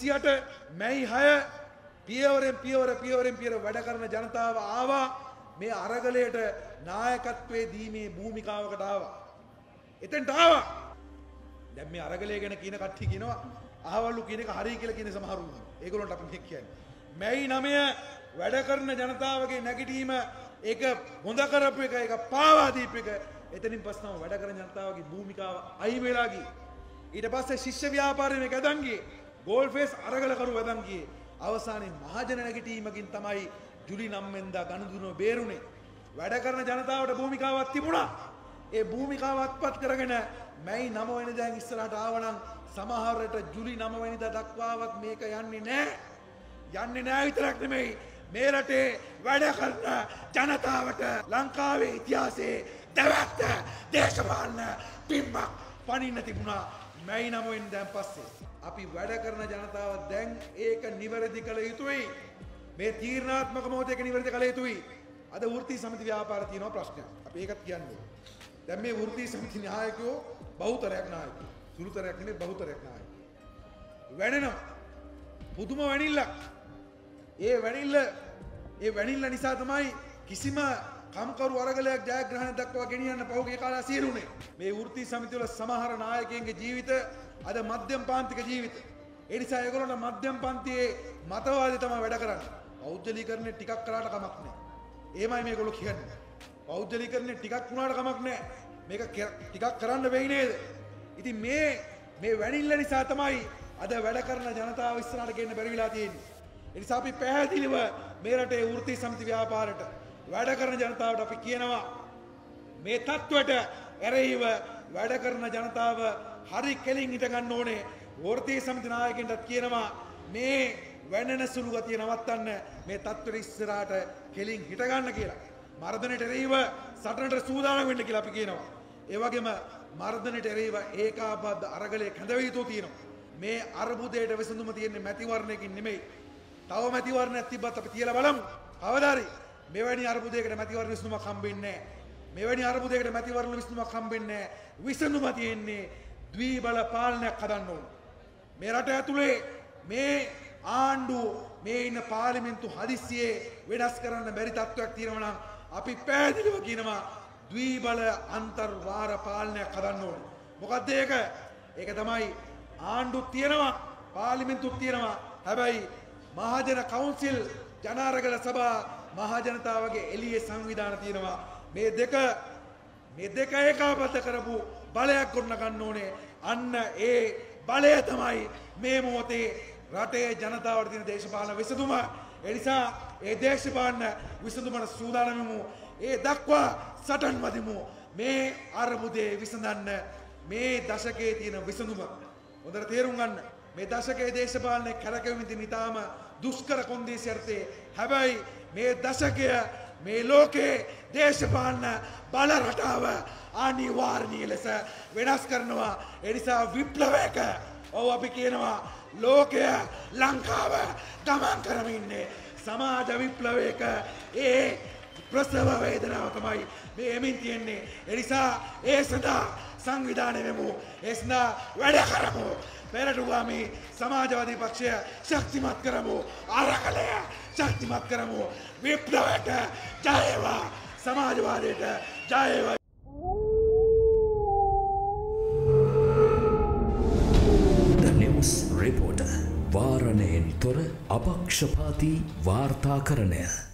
සියට මැයි හය පියවරෙන් පියවර පියවරෙන් පියවර වැඩ කරන ජනතාව ආවා මේ අරගලයට නායකත්වයේ දීමේ භූමිකාවකට ආවා. එතෙන්ට ආවා. දැන් මේ අරගලය ගැන කියන කට්ටිය කියනවා අහවලු කියන එක හරි කියලා කියන සමහරු. ඒගොල්ලන්ට අපි මේ කියන්නේ. මැයි 9 වැඩ කරන ජනතාවගේ නැගිටීම ඒක හොඳ කරපු එක ඒක පාවා දීපු එක එතනින් පස්සම වැඩ කරන ජනතාවගේ භූමිකාව අයි වෙලා ගියේ. ඊට පස්සේ ශිෂ්‍ය ව්‍යාපාරය මේක ඇදන් ගියේ. ගෝල් ෆේස් අරගලකරු වැදන් ගියේ. අවසානයේ මහජන නැගිටීමකින් තමයි ජුලි 9 වෙනිදා ගනුදුනුව බේරුනේ. වැඩ කරන ජනතාවට භූමිකාවක් තිබුණා. ඒ භූමිකාව අත්පත් කරගෙන මැයි 9 වෙනිදා ඉස්සරහට ආවනම් සමහරට ජුලි 9 වෙනිදා දක්වාවත් මේක යන්නේ නැහැ. යන්නේ නැහැ විතරක් නෙමෙයි මේ රටේ වැඩ කරන ජනතාවට ලංකාවේ ඉතිහාසයේ දැවැත්ත දේශපාලන පිම්මක් පනින්න තිබුණා මැයි 9 වෙනිදාන් පස්සේ. අපි වැඩ කරන ජනතාව දැන් ඒක නිවැරදි කළ යුතුයි. මේ තීරණාත්මක මොහොතේක නිවැරදි කළ යුතුයි. අද වෘත්තී සමිති ව්‍යාපාර තියෙනවා ප්‍රශ්නයක්. අපි ඒකත් කියන්නේ. දැන් මේ වෘත්තී සමිති නායකයෝ බහුතරයක් නායකයෝ. සුළුතරයක් නෙමෙයි බහුතරයක් නායකයෝ. වැඩෙනවා. පුදුම වැනිල්ලක්. ඒ වැනිල්ල ඒ වැනිල්ල නිසා තමයි කිසිම කම්කරු අරගලයක් ජයග්‍රහණ දක්වා ගෙනියන්න පහුගිය කාලය සියලුනේ. මේ වෘත්තී සමිතිවල සමහර නායකයන්ගේ ජීවිත අද මධ්‍යම පාන්තික ජීවිත. ඒ නිසා ඒගොල්ලන්ට මධ්‍යම පන්තියේ මතවාදී තමයි වැඩ කරන්නේ. පෞද්ගලීකරණය ටිකක් කරාට කමක් නැහැ. එහෙමයි මේගොල්ලෝ කියන්නේ. පෞද්ගලීකරණය ටිකක් වුණාට කමක් නැහැ. මේක ටිකක් කරන්න වෙයි නේද? ඉතින් මේ මේ වැනිල්ල නිසා තමයි අද වැඩ කරන ජනතාව ඉස්සරහට ගෙන්න බැරි වෙලා තියෙන්නේ. ඒ නිසා අපි පැහැදිලිව මේ රටේ වෘත්තී සමිති ව්‍යාපාරයට වැඩ කරන ජනතාවට අපි කියනවා මේ තත්ත්වයට එරෙහිව වැඩ කරන ජනතාව හරි කෙලින් හිට ගන්න ඕනේ වෘත්තී සමිති නායකයන්ටත් කියනවා මේ වැන්නන සුළු ගතිය නවත්තන්න මේ තත්ත්වෙට ඉස්සරහට කෙලින් හිට ගන්න කියලා. මර්ධනයට එරෙහිව සටනට සූදානම් වෙන්න කියලා අපි කියනවා. ඒ වගේම මර්ධනයට එරෙහිව ඒකාබද්ධ අරගලයක් හැඳවිය යුතු තියෙනවා. මේ අර්බුදයට විසඳුම තියෙන්නේ මැතිවරණයකින් නෙමෙයි. තව මැතිවරණයක් තිබ්බත් අපි තියලා බලමු. කවදාරි මෙවැනි අර්බුදයකට මැතිවරණ විසඳුමක් හම්බෙන්නේ නැහැ. මෙවැනි අර්බුදයකට මැතිවරණ විසඳුමක් හම්බෙන්නේ නැහැ. විසඳුම තියෙන්නේ ද්විබල පාලනයක් හදන්න ඕන. මේ රට ඇතුලේ මේ ආණ්ඩුව මේ ඉන්න පාර්ලිමේන්තු හදිස්සියේ වෙනස් කරන්න බැරි තත්ත්වයක් තියෙනවා නම් අපි පැහැදිලිව කියනවා ද්විබල අන්තර්වාර පාලනයක් හදන්න ඕන. මොකද්ද ඒක? ඒක තමයි ආණ්ඩුත් තියෙනවා පාර්ලිමේන්තුත් තියෙනවා. හැබැයි මහජන කවුන්සිල් ජනාරගල සභා මහජනතාවගේ එළියේ සංවිධාන තියෙනවා. මේ දෙක මේ දෙක ඒකාබද්ධ කරපු බලයක් ගොඩනගන්න ඕනේ. අන්න ඒ බලය තමයි මේ මොහොතේ රටේ ජනතාවට තියෙන දේශපාලන විසඳුම. ඒ නිසා ඒ දේශපාලන විසඳුමට සූදානම් වෙමු. ඒ දක්වා සටන් වදිමු. මේ අර්බුදේ විසඳන්න මේ දශකයේ තියෙන විසඳුම. හොඳට තේරුම් ගන්න. මේ දශකයේ දේශපාලනය කැරකෙමින් තියෙන ඉතාම දුෂ්කර කොන්දේසි අර්ථයේ හැබැයි මේ දශකය මේ ලෝකේ දේශපාලන බල රටාව අනිවාර්ණීය ලෙස වෙනස් කරනවා. එනිසා විප්ලවයක ඔව් අපි කියනවා ලෝකය ලංකාව ගමන් කරමින්නේ සමාජ විප්ලවයක ඒ ප්‍රසව වේදනාව තමයි මේ එමින් තියෙන්නේ. එනිසා ඒ සඳහා සංවිධානය වෙමු. ඒ සඳහා වැඩ කරමු. පෙරටුගාමි සමාජවාදී පක්ෂය ශක්තිමත් කරමු. අරකලය ශක්තිමත් කරමු. විප්ලවයට ජයවා. සමාජවාදයට ජයවා. නිවස් රෙපෝට වාරණයෙන් තොර අපක්ෂපාති වාර්තාකරණය.